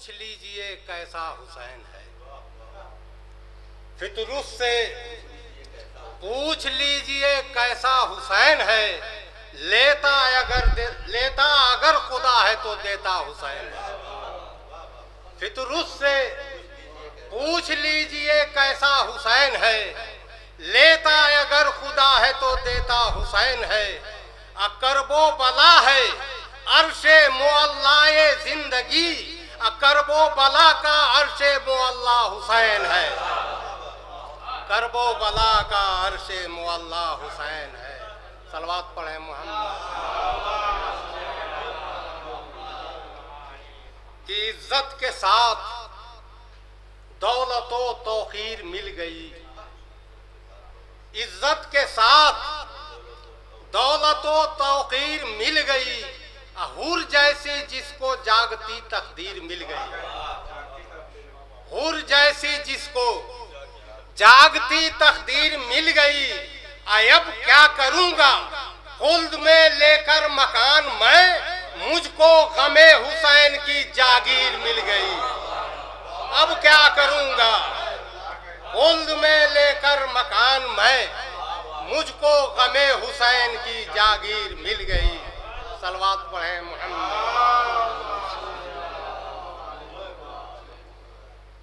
پوچھ لیجیے کیسا حسین ہے۔ فطرس سے پوچھ لیجیے کیسا حسین ہے۔ لیتا اگر لیتا اگر خدا ہے تو دیتا حسین ہے۔ فطرس سے پوچھ لیجیے کیسا حسین ہے۔ لیتا اگر خدا ہے تو دیتا حسین ہے۔ اکرب و بلا ہے۔ عرش معلّہ زندگی۔ اکرب و بلا کا عرش معلّہ حسین ہے۔ کرب و بلا کا عرش معلّہ حسین ہے۔ سلوات پڑھیں محمد۔ کی عزت کے ساتھ دولت و توخیر مل گئی۔ عزت کے ساتھ دولت و توقیر مل گئی۔ حور جیسی جس کو جاگتی تقدیر مل گئی۔ حور جیسی جس کو جاگتی تقدیر مل گئی۔ اب کیا کروں گا؟ خلد میں لے کر مکان میں مجھ کو غم حسین کی جاگیر مل گئی۔ اب کیا کروں گا؟ خلد میں لے کر مکان میں مجھ کو غم حسین کی جاگیر مل گئی۔ سلوات پڑھیں محمد۔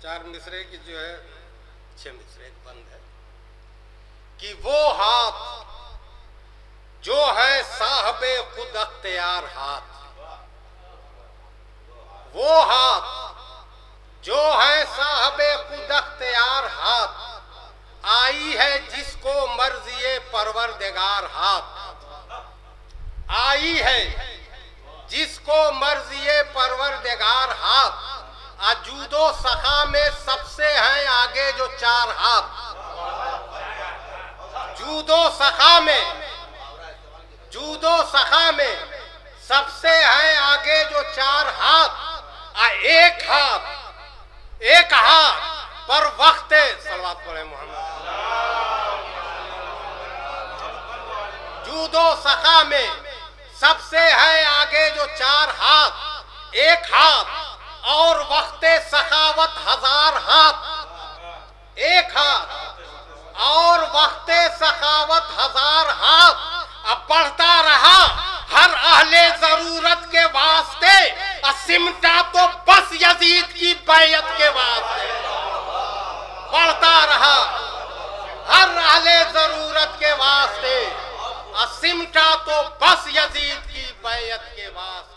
چار مصرے کی جو ہے، چھ مصرے بند ہے۔ کہ وہ ہاتھ جو ہے صاحب خود اختیار ہاتھ، وہ ہاتھ جو ہے صاحب خود اختیار ہاتھ، آئی ہے جس کو مرضی پروردگار ہاتھ۔ آئی ہے۔ جس کو مرضی پروردگار ہاتھ اجود و سخا میں سب سے ہیں آگے جو چار ہاتھ جود و سخا میں، جود و سخا میں سب سے ہیں آگے جو چار ہاتھ ایک ہاتھ ایک ہاتھ پر وقت سلوات پڑھے محمد۔ جود و سخا میں سب سے ہے آگے جو چار ہاتھ، ایک ہاتھ اور وقت سخاوت ہزار ہاتھ۔ ایک ہاتھ اور وقت سخاوت ہزار ہاتھ۔ اب بڑھتا رہا ہر اہل ضرورت کے واسطے۔ سمٹا تو بس یزید کی بیعت کے واسطے۔ بڑھتا رہا ہر اہل ضرورت کے واسطے۔ سمٹا تو یزید کی بیعت کے واسطے